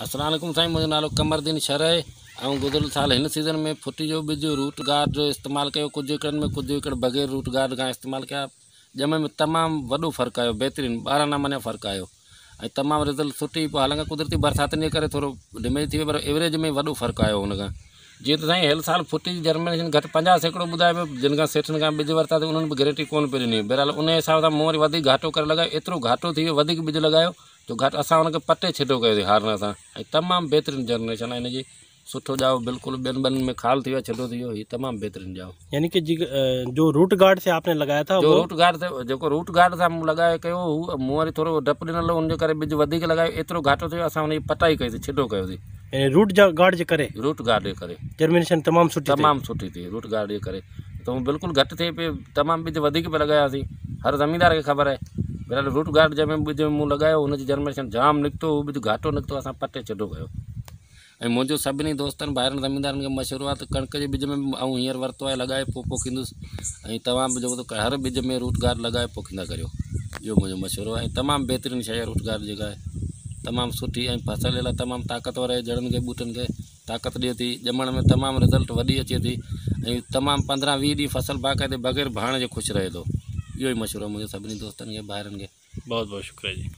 असलाकुम साईं मुंहिंजो नालो कमरदीन शर आहे ऐं गुज़िरियल साल हिन सीज़न में फुटी जो ॿिज रूट गार्ड जो इस्तेमालु कयो, कुझु एकड़नि में, कुझु एकड़ बग़ैर रूट गार्ड खां इस्तेमालु कया। जंहिंमें में तमामु वॾो फ़र्क़ु आयो, बहितरीनु, ॿारहं नमूने फ़र्क़ु आयो। तमामु रिज़ल्ट पोइ हालाँकि कुदरती बरसातनि जे करे डिमेज थी पर एवरेज में वॾो फ़र्क़ु आयो खां। जीअं त साईं हिन साल फुटी जी जर्मिनेशन घटि पंजाह सैकड़ो ॿुधाए पियो जिन खां सेठनि खां ॿिज वरिता त उन्हनि बि गारंटी उन हिसाब सां मूं घाटो करे लॻायो, एतिरो घाटो थी वियो, वधीक ॿिज लॻायो जो घटि असां हुनखे पटे छॾियो कयोसीं हारण सां। ऐं तमामु बहितरीनु जनरेशन आहे। हिनजी सुठो जाओ बिल्कुलु ॿियनि ॿियनि में खाल थी वियो छॾो थी वियो हीउ तमामु बहितरीनु जाओ यानी कि जो रूट गार्ड से आपने लगाया था जो रूट गार्ड ते जेको रूट गार्ड सां मूं लॻाए कयो हू मूं वरी थोरो डपु ॾिनल हुनजे करे ॿिज वधीक लॻायो। एतिरो घाटो थियो असां हुनजी पटाई कईसीं छिॾो कयोसीं। रूट जा- गार्ड जे करे? रूट गार्ड जे करे। जर्मिनेशन तमाम सुठी तमामु सुठी थी रूट गार्ड जे करे। त हू बिल्कुलु घटि थिए पई तमामु ॿिज वधीक पिया लॻायासीं। हर ज़मीनदार खे ख़बर आहे। बहरहाल रूट गार्ड जंहिंमें ॿिज मूं लॻायो हुनजी जर्मिनेशन जाम निकितो हू ॿिज घाटो निकितो असां पटे छॾो कयो ऐं मुंहिंजो सभिनी दोस्तनि ॿाहिरनि ज़मीनदारनि खे जे में बि ऐं हींअर वरितो आहे लॻाए पोइ पोखींदुसि बि जेको हर ॿिज में रूट गार्ड लॻाए पोखींदा करियो इहो मुंहिंजो मशवरो ऐं तमामु बहितरीनु आहे रूट गार्ड जेका आहे तमामु सुठी फ़सल लाइ तमामु ताक़तवर आहे जड़नि खे ॿूटनि खे ताक़त ॾिए थी ॼमण में तमामु रिज़ल्ट वॾी अचे थी तमामु पंद्रहं वीह ॾींहं फ़सल बाक़ाइदे बग़ैर भाण जे ख़ुशि रहे थो इहो ई मुझे सभी दोस्तों के बाहर बहुत बहुत शुक्रिया जी।